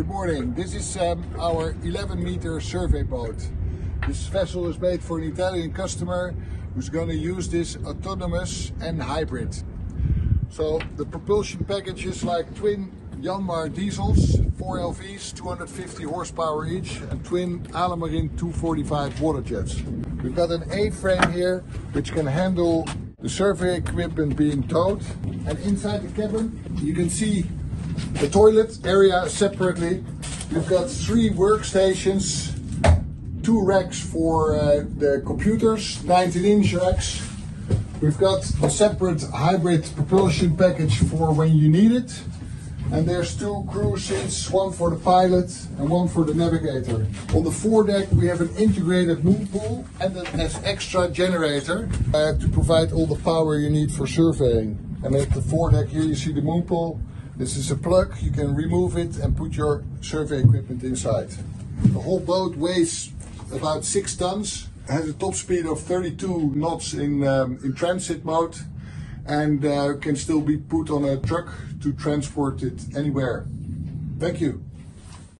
Good morning. This is um, our 11 meter survey boat. This vessel is made for an Italian customer who's going to use this autonomous and hybrid. So the propulsion packages like twin Yanmar diesels, 4 LVs, 250 horsepower each, and twin Alamarin 245 water jets. We've got an A-frame here which can handle the survey equipment being towed. And inside the cabin you can see the toilet area separately. You've got three workstations, two racks for uh, the computers, 19 inch racks. We've got a separate hybrid propulsion package for when you need it. And there's two crew seats, one for the pilot and one for the navigator. On the foredeck we have an integrated moon pool and an extra generator uh, to provide all the power you need for surveying. And at the foredeck here you see the moon pool this is a plug, you can remove it and put your survey equipment inside. The whole boat weighs about six tons, has a top speed of 32 knots in, um, in transit mode and uh, can still be put on a truck to transport it anywhere. Thank you.